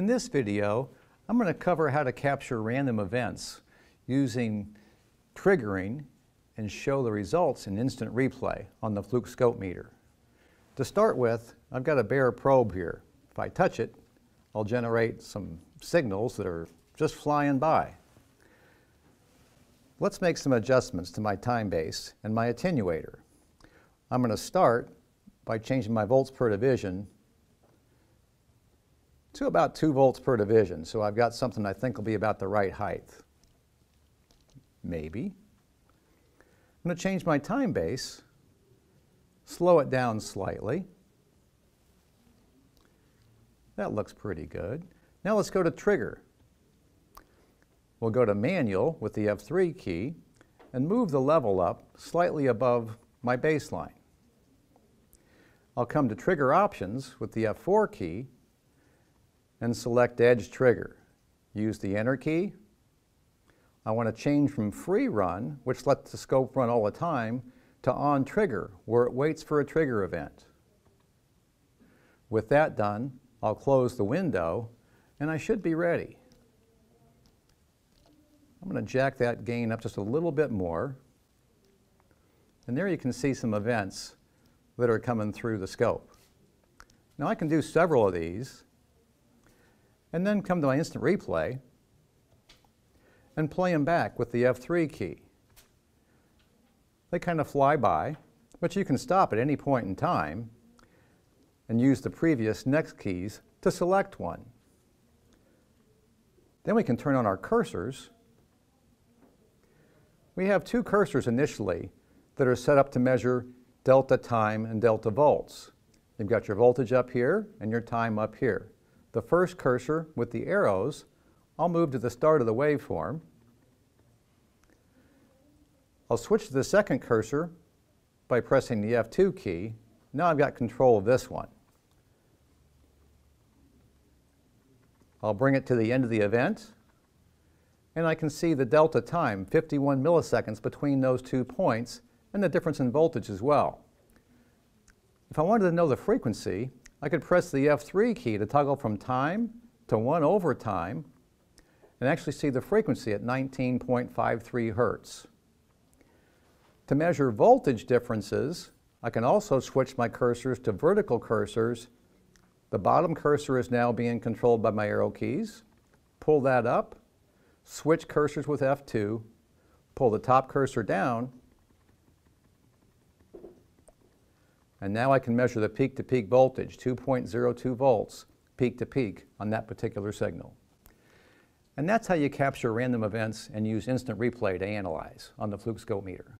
In this video, I'm going to cover how to capture random events using triggering and show the results in instant replay on the Fluke scope meter. To start with, I've got a bare probe here. If I touch it, I'll generate some signals that are just flying by. Let's make some adjustments to my time base and my attenuator. I'm going to start by changing my volts per division to about 2 volts per division. So I've got something I think will be about the right height. Maybe. I'm going to change my time base, slow it down slightly. That looks pretty good. Now let's go to trigger. We'll go to manual with the F3 key and move the level up slightly above my baseline. I'll come to trigger options with the F4 key and select edge trigger. Use the enter key. I want to change from free run, which lets the scope run all the time, to on trigger, where it waits for a trigger event. With that done, I'll close the window and I should be ready. I'm going to jack that gain up just a little bit more. And there you can see some events that are coming through the scope. Now I can do several of these and then come to my instant replay and play them back with the F3 key. They kind of fly by, but you can stop at any point in time and use the previous next keys to select one. Then we can turn on our cursors. We have two cursors initially that are set up to measure delta time and delta volts. You've got your voltage up here and your time up here. The first cursor with the arrows, I'll move to the start of the waveform. I'll switch to the second cursor by pressing the F2 key. Now I've got control of this one. I'll bring it to the end of the event, and I can see the delta time, 51 milliseconds between those two points, and the difference in voltage as well. If I wanted to know the frequency, I could press the F3 key to toggle from time to 1 over time and actually see the frequency at 19.53 hertz. To measure voltage differences, I can also switch my cursors to vertical cursors. The bottom cursor is now being controlled by my arrow keys. Pull that up, switch cursors with F2, pull the top cursor down, And now I can measure the peak-to-peak -peak voltage, 2.02 volts, peak to peak on that particular signal. And that's how you capture random events and use instant replay to analyze on the Fluke scope meter.